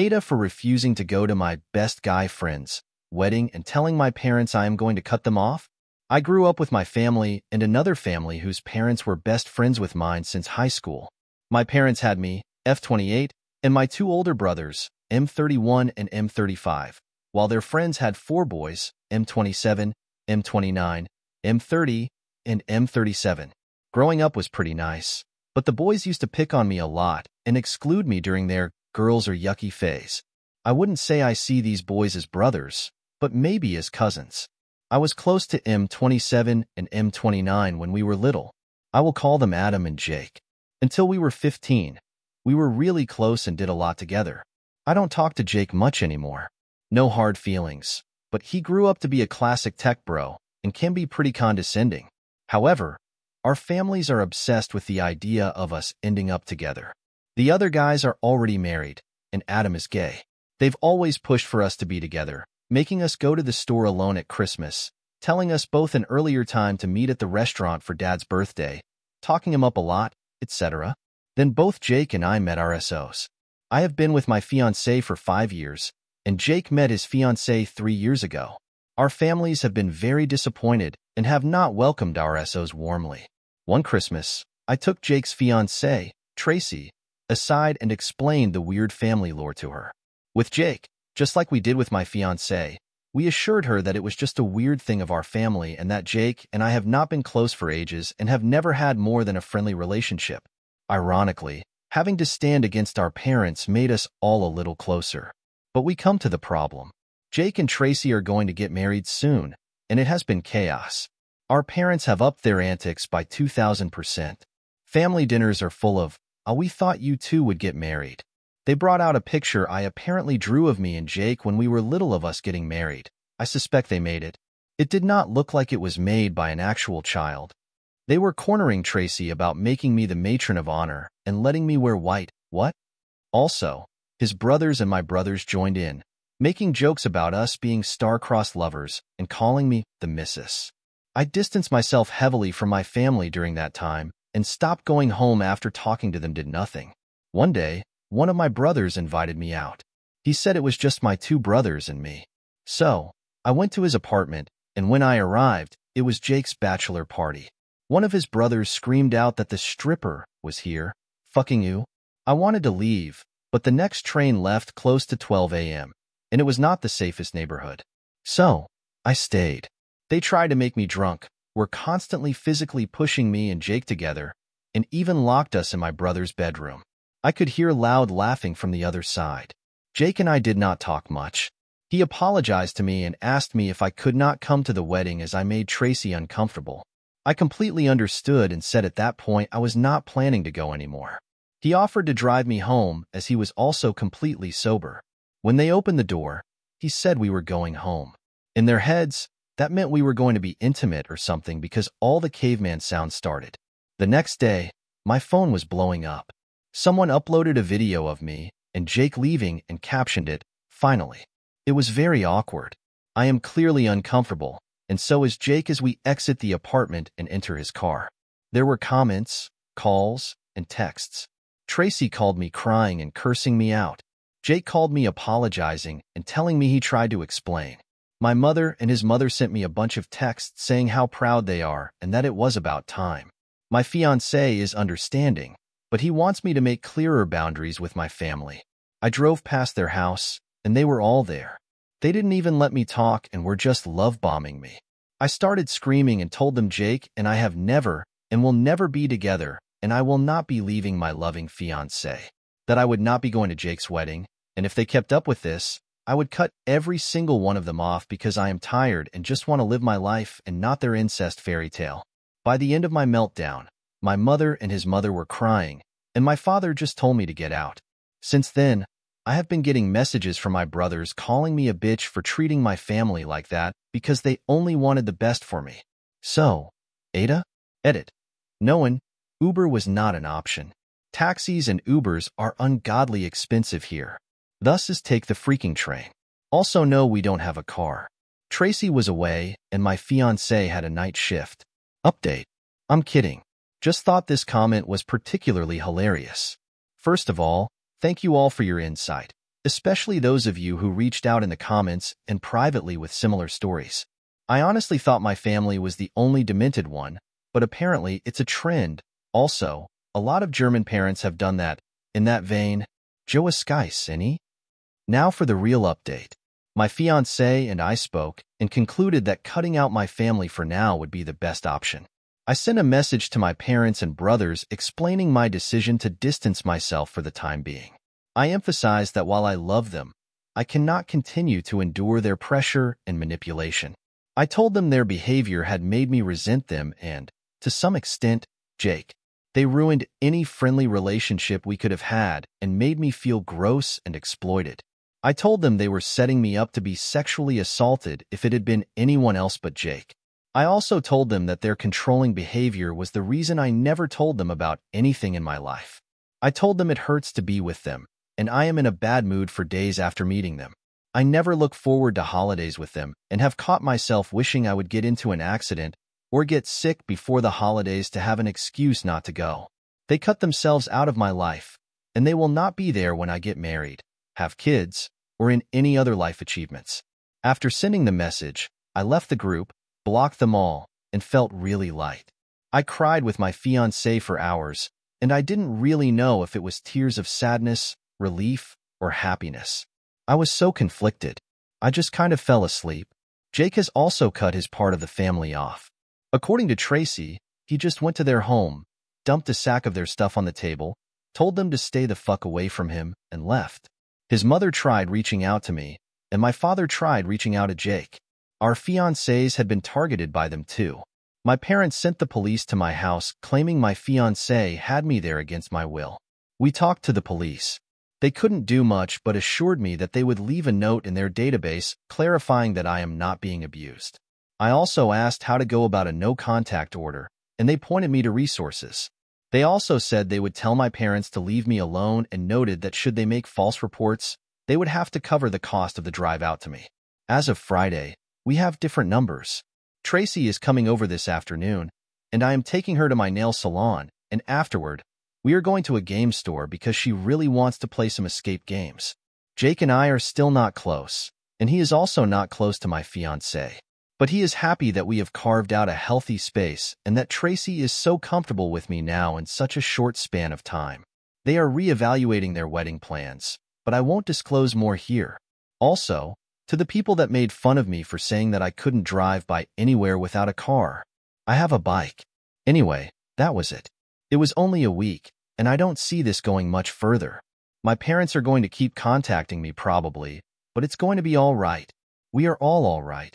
AITAH for refusing to go to my best guy friend's wedding and telling my parents I am going to cut them off? I grew up with my family and another family whose parents were best friends with mine since high school. My parents had me, F28, and my two older brothers, M31 and M35, while their friends had four boys, M27, M29, M30, and M37. Growing up was pretty nice, but the boys used to pick on me a lot and exclude me during their girls are yucky phase. I wouldn't say I see these boys as brothers, but maybe as cousins. I was close to M27 and M29 when we were little. I will call them Adam and Jake. Until we were 15, we were really close and did a lot together. I don't talk to Jake much anymore. No hard feelings, but he grew up to be a classic tech bro and can be pretty condescending. However, our families are obsessed with the idea of us ending up together. The other guys are already married, and Adam is gay. They've always pushed for us to be together, making us go to the store alone at Christmas, telling us both an earlier time to meet at the restaurant for Dad's birthday, talking him up a lot, etc. Then both Jake and I met RSOs. I have been with my fiancé for five years, and Jake met his fiancée three years ago. Our families have been very disappointed and have not welcomed RSOs warmly. One Christmas, I took Jake's fiancée, Tracy, aside and explained the weird family lore to her. With Jake, just like we did with my fiancée, we assured her that it was just a weird thing of our family and that Jake and I have not been close for ages and have never had more than a friendly relationship. Ironically, having to stand against our parents made us all a little closer. But we come to the problem. Jake and Tracy are going to get married soon, and it has been chaos. Our parents have upped their antics by 2,000%. Family dinners are full of, oh, we thought you two would get married. They brought out a picture I apparently drew of me and Jake when we were little of us getting married. I suspect they made it. It did not look like it was made by an actual child. They were cornering Tracy about making me the matron of honor and letting me wear white. What? Also, his brothers and my brothers joined in, making jokes about us being star-crossed lovers and calling me the missus. I distanced myself heavily from my family during that time and stopped going home after talking to them did nothing. One day, one of my brothers invited me out. He said it was just my two brothers and me. So, I went to his apartment, and when I arrived, it was Jake's bachelor party. One of his brothers screamed out that the stripper was here, fucking you. I wanted to leave, but the next train left close to 12 a.m., and it was not the safest neighborhood. So, I stayed. They tried to make me drunk, were constantly physically pushing me and Jake together, and even locked us in my brother's bedroom. I could hear loud laughing from the other side. Jake and I did not talk much. He apologized to me and asked me if I could not come to the wedding as I made Tracy uncomfortable. I completely understood and said at that point I was not planning to go anymore. He offered to drive me home as he was also completely sober. When they opened the door, he said we were going home. In their heads, that meant we were going to be intimate or something because all the caveman sounds started. The next day, my phone was blowing up. Someone uploaded a video of me and Jake leaving and captioned it, finally. It was very awkward. I am clearly uncomfortable, and so is Jake as we exit the apartment and enter his car. There were comments, calls, and texts. Tracy called me crying and cursing me out. Jake called me apologizing and telling me he tried to explain. My mother and his mother sent me a bunch of texts saying how proud they are and that it was about time. My fiancé is understanding, but he wants me to make clearer boundaries with my family. I drove past their house, and they were all there. They didn't even let me talk and were just love-bombing me. I started screaming and told them Jake and I have never and will never be together and I will not be leaving my loving fiancé. That I would not be going to Jake's wedding, and if they kept up with this, I would cut every single one of them off because I am tired and just want to live my life and not their incest fairy tale. By the end of my meltdown, my mother and his mother were crying, and my father just told me to get out. Since then, I have been getting messages from my brothers calling me a bitch for treating my family like that because they only wanted the best for me. So, AITAH? Edit. Knowing Uber was not an option. Taxis and Ubers are ungodly expensive here. Thus is take the freaking train. Also know we don't have a car. Tracy was away and my fiancé had a night shift. Update. I'm kidding. Just thought this comment was particularly hilarious. First of all, Thank you all for your insight. especially those of you who reached out in the comments and privately with similar stories. I honestly thought my family was the only demented one, but apparently it's a trend. Also, a lot of German parents have done that. In that vein, Joe Skice, any? Now for the real update. My fiancé and I spoke and concluded that cutting out my family for now would be the best option. I sent a message to my parents and brothers explaining my decision to distance myself for the time being. I emphasized that while I love them, I cannot continue to endure their pressure and manipulation. I told them their behavior had made me resent them and, to some extent, Jake. They ruined any friendly relationship we could have had and made me feel gross and exploited. I told them they were setting me up to be sexually assaulted if it had been anyone else but Jake. I also told them that their controlling behavior was the reason I never told them about anything in my life. I told them it hurts to be with them, and I am in a bad mood for days after meeting them. I never look forward to holidays with them and have caught myself wishing I would get into an accident or get sick before the holidays to have an excuse not to go. They cut themselves out of my life, and they will not be there when I get married have kids, or in any other life achievements. After sending the message, I left the group, blocked them all, and felt really light. I cried with my fiancé for hours, and I didn't really know if it was tears of sadness, relief, or happiness. I was so conflicted. I just kind of fell asleep. Jake has also cut his part of the family off. According to Tracy, he just went to their home, dumped a sack of their stuff on the table, told them to stay the fuck away from him, and left. His mother tried reaching out to me, and my father tried reaching out to Jake. Our fiancés had been targeted by them too. My parents sent the police to my house claiming my fiancé had me there against my will. We talked to the police. They couldn't do much but assured me that they would leave a note in their database clarifying that I am not being abused. I also asked how to go about a no-contact order, and they pointed me to resources. They also said they would tell my parents to leave me alone and noted that should they make false reports, they would have to cover the cost of the drive out to me. As of Friday, we have different numbers. Tracy is coming over this afternoon, and I am taking her to my nail salon, and afterward, we are going to a game store because she really wants to play some escape games. Jake and I are still not close, and he is also not close to my fiancée. But he is happy that we have carved out a healthy space and that Tracy is so comfortable with me now in such a short span of time. They are re-evaluating their wedding plans, but I won't disclose more here. Also, to the people that made fun of me for saying that I couldn't drive by anywhere without a car. I have a bike. Anyway, that was it. It was only a week, and I don't see this going much further. My parents are going to keep contacting me probably, but it's going to be all right. We are all all right.